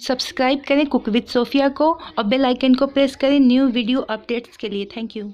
Subscribe करें cook with Sophia को और बेल आइकन को प्रेस करें न्यू वीडियो अपडेट्स के लिए। Thank you.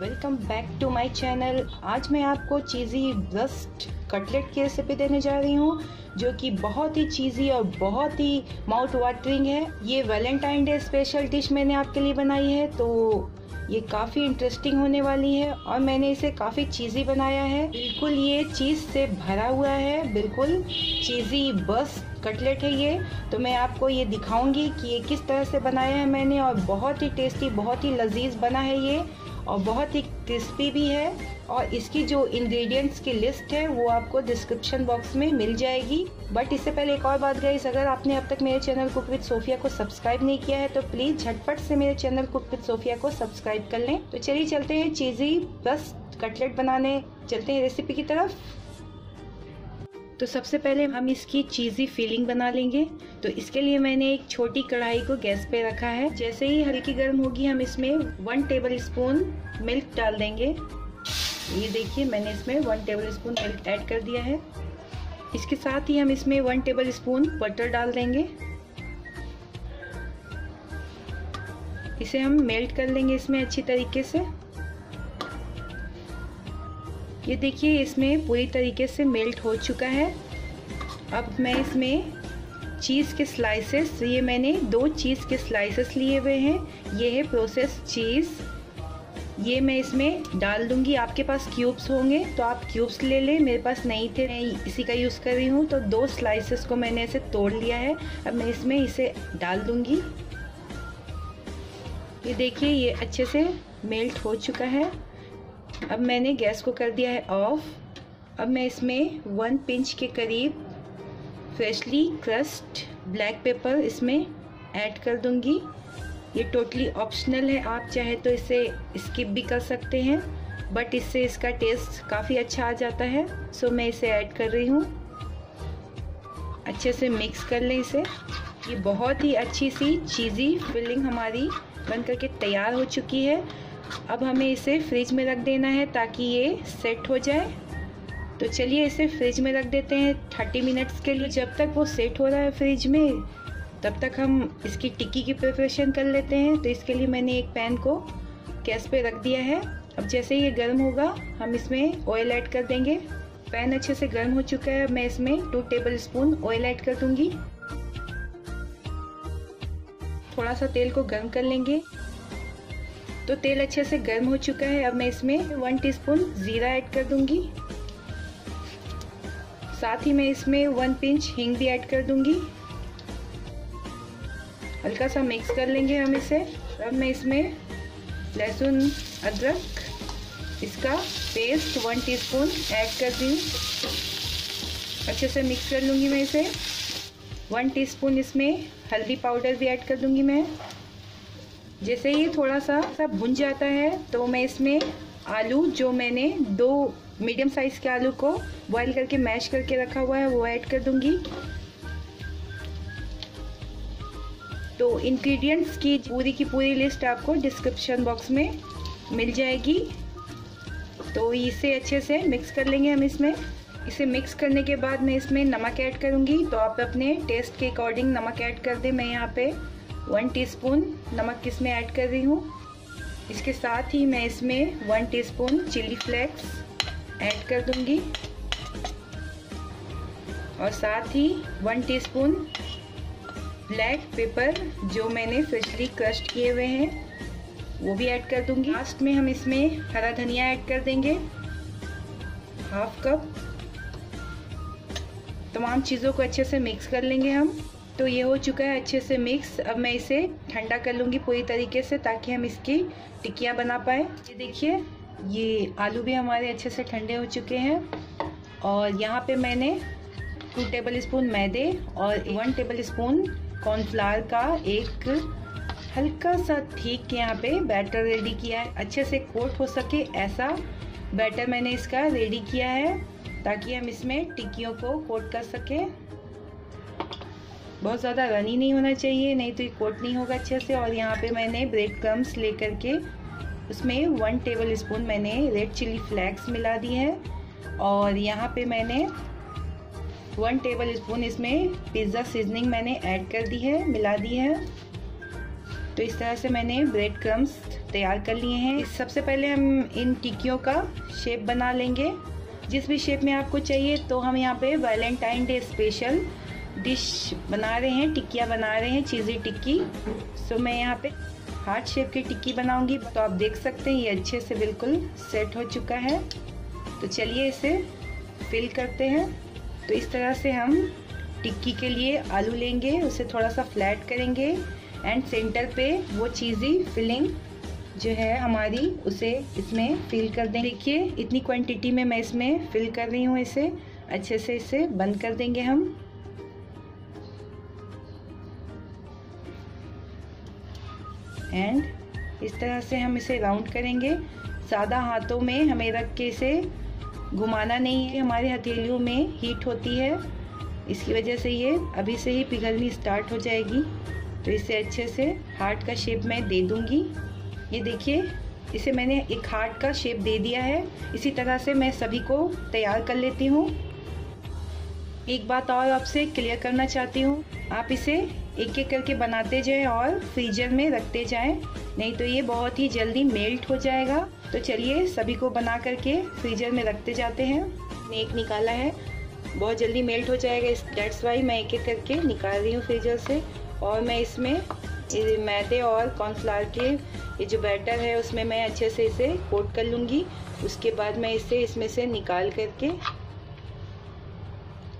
Welcome back to my channel. आज मैं आपको चीज़ी ब्रस्ट कटलेट की रेसिपी देने जा रही हूँ, जो कि बहुत ही चीज़ी और बहुत ही माउथ वाटरिंग है। ये वैलेंटाइन डे स्पेशल डिश मैंने आपके लिए बनाई है तो ये काफ़ी इंटरेस्टिंग होने वाली है और मैंने इसे काफ़ी चीज़ी बनाया है। बिल्कुल ये चीज़ से भरा हुआ है, बिल्कुल चीज़ी बस कटलेट है ये। तो मैं आपको ये दिखाऊँगी कि ये किस तरह से बनाया है मैंने और बहुत ही टेस्टी बहुत ही लजीज बना है ये। और बहुत ही क्रिस्पी भी है। और इसकी जो इंग्रेडिएंट्स की लिस्ट है, वो आपको डिस्क्रिप्शन बॉक्स में मिल जाएगी। बट इससे पहले एक और बात गई अगर आपने अब तक मेरे चैनल कुक विद सोफिया को सब्सक्राइब नहीं किया है तो प्लीज़ झटपट से मेरे चैनल कुक विद सोफिया को सब्सक्राइब कर लें। तो चलिए चलते हैं चीज़ी बस कटलेट बनाने। चलते हैं रेसिपी की तरफ़। तो सबसे पहले हम इसकी चीज़ी फीलिंग बना लेंगे। तो इसके लिए मैंने एक छोटी कढ़ाई को गैस पे रखा है। जैसे ही हल्की गर्म होगी, हम इसमें वन टेबल स्पून मिल्क डाल देंगे। ये देखिए, मैंने इसमें one tablespoon milk add कर दिया है। इसके साथ ही हम इसमें वन टेबल स्पून बटर डाल देंगे। इसे हम मेल्ट कर लेंगे इसमें अच्छी तरीके से। ये देखिए, इसमें पूरी तरीके से मेल्ट हो चुका है। अब मैं इसमें चीज़ के स्लाइसेस ये मैंने दो चीज़ के स्लाइसेस लिए हुए हैं। ये है प्रोसेस चीज़ ये मैं इसमें डाल दूँगी। आपके पास क्यूब्स होंगे तो आप क्यूब्स ले लें। मेरे पास नहीं थे, मैं इसी का यूज़ कर रही हूँ। तो दो स्लाइसेस को मैंने ऐसे तोड़ लिया है। अब मैं इसमें इसे डाल दूँगी। ये देखिए, ये अच्छे से मेल्ट हो चुका है। अब मैंने गैस को कर दिया है ऑफ़। अब मैं इसमें वन पिंच के करीब फ्रेशली क्रस्ट ब्लैक पेपर इसमें ऐड कर दूँगी। ये टोटली ऑप्शनल है, आप चाहे तो इसे स्किप भी कर सकते हैं, बट इससे इसका टेस्ट काफ़ी अच्छा आ जाता है सो मैं इसे ऐड कर रही हूँ। अच्छे से मिक्स कर लें इसे। ये बहुत ही अच्छी सी चीज़ी फिलिंग हमारी बन करके तैयार हो चुकी है। अब हमें इसे फ्रिज में रख देना है ताकि ये सेट हो जाए। तो चलिए इसे फ्रिज में रख देते हैं थर्टी मिनट्स के लिए। जब तक वो सेट हो रहा है फ्रिज में, तब तक हम इसकी टिक्की की प्रिपरेशन कर लेते हैं। तो इसके लिए मैंने एक पैन को गैस पे रख दिया है। अब जैसे ये गर्म होगा, हम इसमें ऑयल ऐड कर देंगे। पैन अच्छे से गर्म हो चुका है। मैं इसमें two tablespoon oil add कर दूँगी। थोड़ा सा तेल को गर्म कर लेंगे। तो तेल अच्छे से गर्म हो चुका है। अब मैं इसमें वन टीस्पून ज़ीरा ऐड कर दूँगी। साथ ही मैं इसमें वन पिंच हींग भी ऐड कर दूँगी। हल्का सा मिक्स कर लेंगे हम इसे। अब मैं इसमें लहसुन, अदरक, इसका पेस्ट वन टीस्पून ऐड कर दी। अच्छे से मिक्स कर लूँगी मैं इसे। वन टीस्पून इसमें हल्दी पाउडर भी ऐड कर दूँगी मैं। जैसे ये थोड़ा सा सा भुन जाता है तो मैं इसमें आलू, जो मैंने दो मीडियम साइज़ के आलू को बॉईल करके मैश करके रखा हुआ है, वो ऐड कर दूँगी। तो इंग्रेडिएंट्स की पूरी की पूरी लिस्ट आपको डिस्क्रिप्शन बॉक्स में मिल जाएगी। तो इसे अच्छे से मिक्स कर लेंगे हम इसमें। इसे मिक्स करने के बाद मैं इसमें नमक ऐड करूँगी। तो आप अपने टेस्ट के अकॉर्डिंग नमक ऐड कर दें। मैं यहाँ पे वन टीस्पून नमक इसमें ऐड कर रही हूँ। इसके साथ ही मैं इसमें one teaspoon chilli flakes add कर दूँगी। और साथ ही वन टीस्पून ब्लैक पेपर जो मैंने फ्रेशली क्रस्ट किए हुए हैं, वो भी ऐड कर दूँगी। लास्ट में हम इसमें हरा धनिया ऐड कर देंगे, हाफ़ कप। तमाम चीज़ों को अच्छे से मिक्स कर लेंगे हम। तो ये हो चुका है अच्छे से मिक्स अब मैं इसे ठंडा कर लूँगी पूरी तरीके से ताकि हम इसकी टिक्कियाँ बना पाए। ये देखिए, ये आलू भी हमारे अच्छे से ठंडे हो चुके हैं। और यहाँ पे मैंने टू टेबल स्पून मैदे और वन टेबल स्पून कॉर्नफ्लावर का एक हल्का सा ठीक यहाँ पे बैटर रेडी किया है। अच्छे से कोट हो सके ऐसा बैटर मैंने इसका रेडी किया है ताकि हम इसमें टिक्कियों को कोट कर सकें। बहुत ज़्यादा रनी नहीं होना चाहिए, नहीं तो ये कोट नहीं होगा अच्छे से। और यहाँ पे मैंने ब्रेड क्रम्स लेकर के उसमें वन टेबल स्पून मैंने रेड चिली फ्लैक्स मिला दी है। और यहाँ पे मैंने वन टेबल स्पून इसमें पिज़्ज़ा सीजनिंग मैंने ऐड कर दी है, मिला दी है। तो इस तरह से मैंने ब्रेड क्रम्स तैयार कर लिए हैं। सबसे पहले हम इन टिक्कियों का शेप बना लेंगे। जिस भी शेप में आपको चाहिए तो हम यहाँ पे वैलेंटाइन डे स्पेशल डिश बना रहे हैं, टिक्कियाँ बना रहे हैं, चीज़ी टिक्की। सो मैं यहाँ पे हार्ट शेप की टिक्की बनाऊँगी। तो आप देख सकते हैं, ये अच्छे से बिल्कुल सेट हो चुका है। तो चलिए इसे फिल करते हैं। तो इस तरह से हम टिक्की के लिए आलू लेंगे, उसे थोड़ा सा फ्लैट करेंगे। एंड सेंटर पे वो चीज़ी फिलिंग जो है हमारी, उसे इसमें फिल कर दें देखिए, इतनी क्वांटिटी में मैं इसमें फिल कर रही हूँ इसे। अच्छे से इसे बंद कर देंगे हम। एंड इस तरह से हम इसे राउंड करेंगे। ज़्यादा हाथों में हमें रख के इसे घुमाना नहीं है। हमारे हथेलियों में हीट होती है। इसकी वजह से ये अभी से ही पिघलनी स्टार्ट हो जाएगी। तो इसे अच्छे से हार्ट का शेप मैं दे दूँगी। ये देखिए, इसे मैंने एक हार्ट का शेप दे दिया है। इसी तरह से मैं सभी को तैयार कर लेती हूँ। एक बात और आपसे क्लियर करना चाहती हूँ। आप इसे एक एक करके बनाते जाएँ और फ्रीजर में रखते जाएँ। नहीं तो ये बहुत ही जल्दी मेल्ट हो जाएगा। तो चलिए सभी को बना करके फ्रीजर में रखते जाते हैं। एक निकाला है। बहुत जल्दी मेल्ट हो जाएगा। इस डेट्स वाई मैं एक एक करके निकाल रही हूँ फ्रीजर से। और मैं इसमें मैदे और कॉर्नफ्लावर के ये जो बैटर है, उसमें मैं अच्छे से इसे कोट कर लूँगी। उसके बाद मैं इसे इसमें से निकाल करके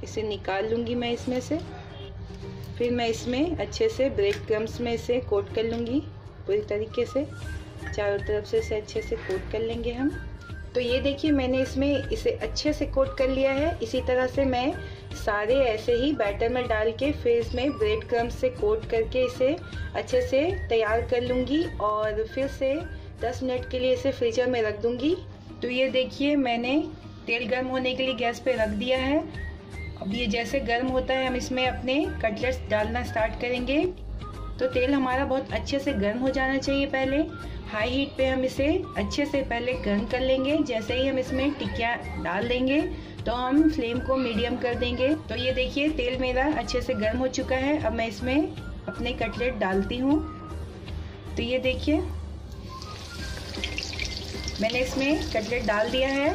इसे निकाल लूँगी मैं इसमें से। फिर मैं इसमें अच्छे से ब्रेड क्रम्स में इसे कोट कर लूँगी। पूरी तरीके से। चारों तरफ़ से इसे अच्छे से कोट कर लेंगे हम। तो ये देखिए, मैंने इसमें इसे अच्छे से कोट कर लिया है। इसी तरह से मैं सारे ऐसे ही बैटर में डाल के फिर इसमें ब्रेड क्रम्स से कोट करके इसे अच्छे से तैयार कर लूँगी और फिर से 10 मिनट के लिए इसे फ्रीजर में रख दूँगी। तो ये देखिए, मैंने तेल गर्म होने के लिए गैस पे रख दिया है। अब ये जैसे गर्म होता है, हम इसमें अपने कटलेट्स डालना स्टार्ट करेंगे। तो तेल हमारा बहुत अच्छे से गर्म हो जाना चाहिए पहले। हाई हीट पे हम इसे अच्छे से पहले गर्म कर लेंगे। जैसे ही हम इसमें टिक्कियाँ डाल देंगे तो हम फ्लेम को मीडियम कर देंगे। तो ये देखिए, तेल मेरा अच्छे से गर्म हो चुका है। अब मैं इसमें अपने कटलेट डालती हूँ। तो ये देखिए, मैंने इसमें कटलेट डाल दिया है।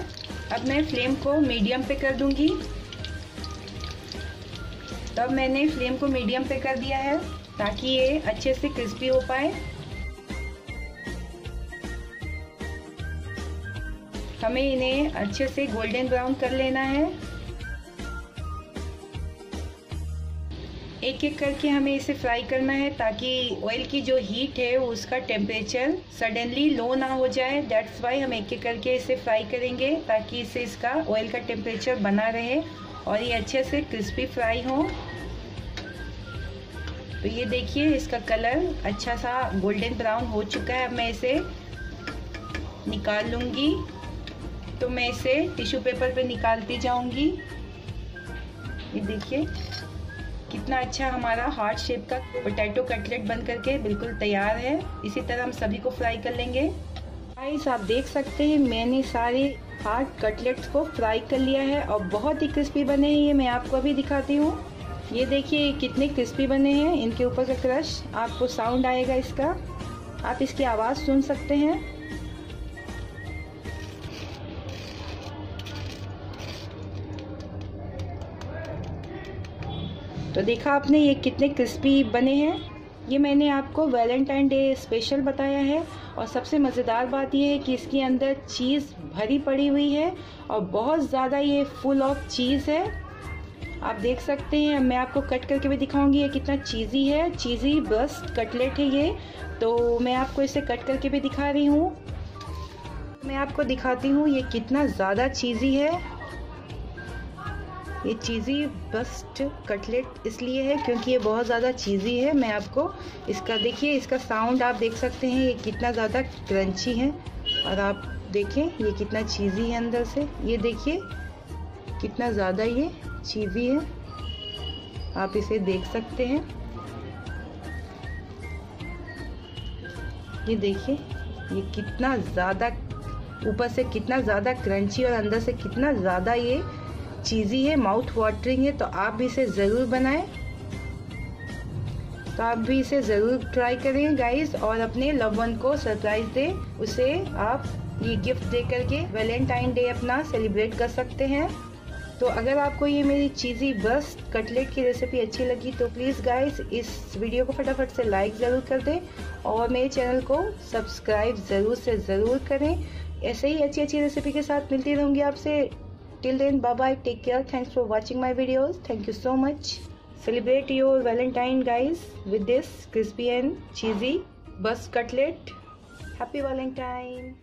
अब मैं फ्लेम को मीडियम पे कर दूँगी। तब मैंने फ्लेम को मीडियम पे कर दिया है ताकि ये अच्छे से क्रिस्पी हो पाए। हमें इन्हें अच्छे से गोल्डन ब्राउन कर लेना है। एक एक करके हमें इसे फ्राई करना है ताकि ऑयल की जो हीट है उसका टेम्परेचर सडनली लो ना हो जाए। डेट्स वाई हम एक एक करके इसे फ्राई करेंगे ताकि इससे इसका ऑयल का टेम्परेचर बना रहे। और ये अच्छे से क्रिस्पी फ्राई हो। तो ये देखिए, इसका कलर अच्छा सा गोल्डन ब्राउन हो चुका है। अब मैं इसे निकाल लूँगी। तो मैं इसे टिश्यू पेपर पे निकालती जाऊँगी। ये देखिए, कितना अच्छा हमारा हार्ट शेप का पोटैटो कटलेट बन करके बिल्कुल तैयार है। इसी तरह हम सभी को फ्राई कर लेंगे। गाइस आप देख सकते हैं, मैंने सारे हार्ट कटलेट्स को फ्राई कर लिया है और बहुत ही क्रिस्पी बने हैं, ये मैं आपको अभी दिखाती हूँ। ये देखिए, कितने क्रिस्पी बने हैं, इनके ऊपर का क्रश आपको साउंड आएगा इसका। आप इसकी आवाज़ सुन सकते हैं। तो देखा आपने, ये कितने क्रिस्पी बने हैं। ये मैंने आपको वैलेंटाइन डे स्पेशल बताया है। और सबसे मज़ेदार बात यह है कि इसके अंदर चीज़ भरी पड़ी हुई है और बहुत ज़्यादा ये फुल ऑफ़ चीज़ है। आप देख सकते हैं, मैं आपको कट करके भी दिखाऊँगी ये कितना चीज़ी है। चीज़ी बस कटलेट है ये। तो मैं आपको इसे कट करके भी दिखा रही हूँ। मैं आपको दिखाती हूँ ये कितना ज़्यादा चीज़ी है। ये चीज़ी बस्ट कटलेट इसलिए है क्योंकि ये बहुत ज़्यादा चीज़ी है। मैं आपको इसका, देखिए, इसका साउंड आप देख सकते हैं, ये कितना ज़्यादा क्रंची है। और आप देखें, ये कितना चीज़ी है अंदर से। ये देखिए, कितना ज़्यादा ये चीज़ी है। आप इसे देख सकते हैं। ये देखिए, ये कितना ज़्यादा, ऊपर से कितना ज़्यादा क्रंची और अंदर से कितना ज़्यादा ये चीज़ी है माउथ वाटरिंग है तो आप भी इसे ज़रूर बनाएँ। तो आप भी इसे ज़रूर ट्राई करें गाइस और अपने लव वन को सरप्राइज़ दें। उसे आप ये गिफ्ट दे करके वैलेंटाइन डे अपना सेलिब्रेट कर सकते हैं। तो अगर आपको ये मेरी चीज़ी बस कटलेट की रेसिपी अच्छी लगी तो प्लीज़ गाइस इस वीडियो को फटाफट से लाइक ज़रूर कर दें और मेरे चैनल को सब्सक्राइब ज़रूर से ज़रूर करें। ऐसे ही अच्छी अच्छी रेसिपी के साथ मिलती रहूँगी आपसे। till then bye bye take care. Thanks for watching my videos. Thank you so much. Celebrate your valentine guys with this crispy and cheesy bus cutlet. Happy valentine.